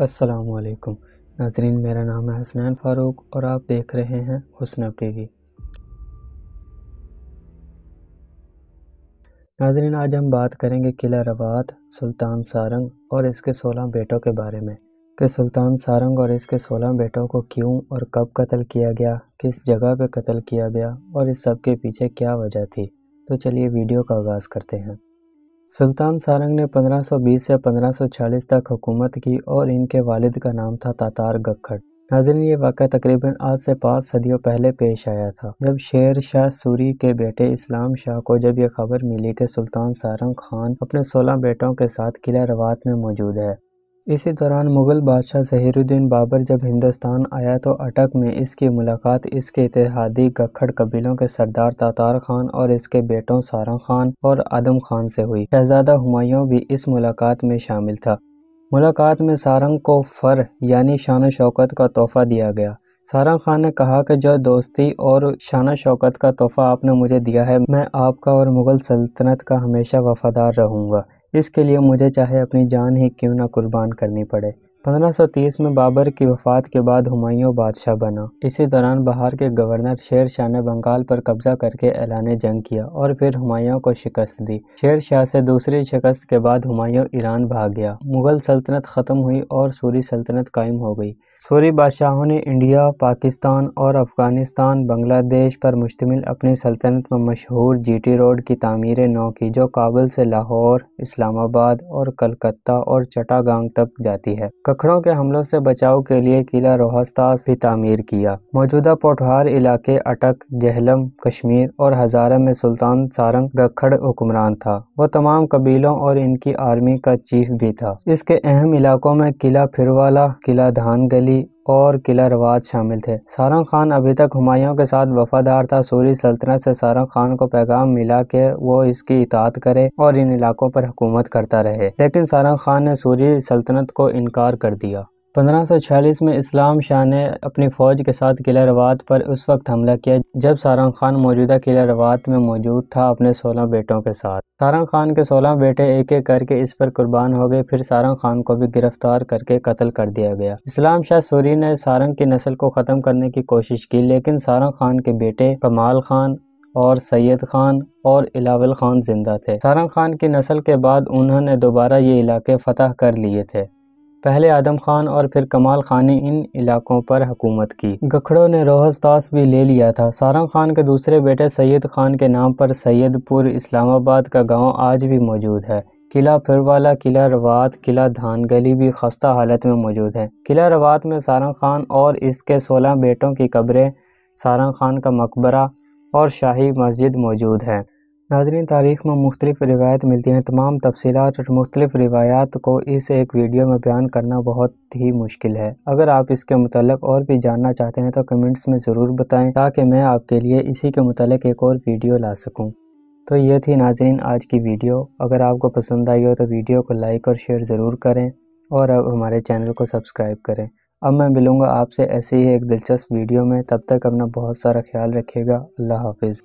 असलकुम नाजरीन, मेरा नाम है हसनैन फ़ारूक और आप देख रहे हैं हुसन टीवी। नाजरीन, आज हम बात करेंगे किला रवात, सुल्तान सारंग और इसके सोलह बेटों के बारे में। कि सुल्तान सारंग और इसके सोलह बेटों को क्यों और कब कत्ल किया गया, किस जगह पे कत्ल किया गया और इस सब के पीछे क्या वजह थी? तो चलिए वीडियो का आगाज़ करते हैं। सुल्तान सारंग ने 1520 से 1540 तक हुकूमत की और इनके वालिद का नाम था तातार गखड़ नाजरन, ये वाक़ तकरीबन आज से पाँच सदियों पहले पेश आया था, जब शेर शाह सूरी के बेटे इस्लाम शाह को जब यह खबर मिली कि सुल्तान सारंग खान अपने सोलह बेटों के साथ किला रवात में मौजूद है। इसी दौरान मुग़ल बादशाह ज़हीरुद्दीन बाबर जब हिंदुस्तान आया तो अटक में इसकी मुलाकात, इसके इतिहादी गखड़ कबीलों के सरदार तातार खान और इसके बेटों सारा खान और आदम खान से हुई। शहजादा हुमायूं भी इस मुलाकात में शामिल था। मुलाकात में सारंग को फ़र यानी शान शौकत का तोहफ़ा दिया गया। सारा खान ने कहा कि जो दोस्ती और शान शौकत का तोहफ़ा आपने मुझे दिया है, मैं आपका और मुग़ल सल्तनत का हमेशा वफ़ादार रहूँगा। इसके लिए मुझे चाहे अपनी जान ही क्यों ना कुर्बान करनी पड़े। 1530 में बाबर की वफात के बाद हुमायूं बादशाह बना। इसी दौरान बहार के गवर्नर शेर शाह ने बंगाल पर कब्जा करके ऐलान जंग किया और फिर हुमायूं को शिकस्त दी। शेर शाह से दूसरी शिकस्त के बाद हुमायूं ईरान भाग गया। मुगल सल्तनत ख़त्म हुई और सूरी सल्तनत कायम हो गई। सूरी बादशाहों ने इंडिया, पाकिस्तान और अफ़गानिस्तान, बांग्लादेश पर मुश्तमिल अपनी सल्तनत में मशहूर जीटी रोड की तमीर नौ की, जो काबुल से लाहौर, इस्लामाबाद और कलकत्ता और चटागांग तक जाती है। कखड़ों के हमलों से बचाव के लिए किला रोहस्तास भी तामीर किया। मौजूदा पोठहार इलाके अटक, जहलम, कश्मीर और हजारा में सुल्तान सारंग गखड़ हुक्मरान था। वो तमाम कबीलों और इनकी आर्मी का चीफ भी था। इसके अहम इलाकों में किला फिरवाला, किला धान गली और किला रवाज शामिल थे। सारंग खान अभी तक हमायों के साथ वफादार था। सूरी सल्तनत से सारंग खान को पैगाम मिला कि वो इसकी इतात करे और इन इलाकों पर हुकूमत करता रहे। लेकिन सारंग खान ने सूरी सल्तनत को इनकार कर दिया। 1546 में इस्लाम शाह ने अपनी फ़ौज के साथ किला रवात पर उस वक्त हमला किया, जब सारंग खान मौजूदा किला रवात में मौजूद था अपने 16 बेटों के साथ। सारंग खान के 16 बेटे एक एक करके इस पर कुर्बान हो गए, फिर सारंग खान को भी गिरफ़्तार करके कत्ल कर दिया गया। इस्लाम शाह सूरी ने सारंग की नस्ल को ख़त्म करने की कोशिश की, लेकिन सारंग खान के बेटे कमाल खान और सैयद खान और इलावल खान ज़िंदा थे। सारंग खान की नस्ल के बाद उन्होंने दोबारा ये इलाके फतह कर लिए थे। पहले आदम खान और फिर कमाल खान ने इन इलाकों पर हुकूमत की। गखड़ों ने रोहस्तास भी ले लिया था। सारंग खान के दूसरे बेटे सैयद खान के नाम पर सैयदपुर इस्लामाबाद का गाँव आज भी मौजूद है। किला फिरवाला, किला रवात, किला धान गली भी खस्ता हालत में मौजूद है। किला रवात में सारंग खान और इसके सोलह बेटों की कब्रें सारंग खान का मकबरा और शाही मस्जिद मौजूद है। नाजरीन, तारीख में मुख्तलिफ़ रिवायत मिलती हैं। तमाम तफसीत और मुख्तलिफ़ रिवायात को इस एक वीडियो में बयान करना बहुत ही मुश्किल है। अगर आप इसके मतलब और भी जानना चाहते हैं तो कमेंट्स में ज़रूर बताएँ, ताकि मैं आपके लिए इसी के मतलब एक और वीडियो ला सकूँ। तो ये थी नाजरीन आज की वीडियो। अगर आपको पसंद आई हो तो वीडियो को लाइक और शेयर ज़रूर करें और अब हमारे चैनल को सब्सक्राइब करें। अब मैं मिलूँगा आपसे ऐसे ही एक दिलचस्प वीडियो में। तब तक अपना बहुत सारा ख्याल रखिएगा। अल्लाह हाफिज़।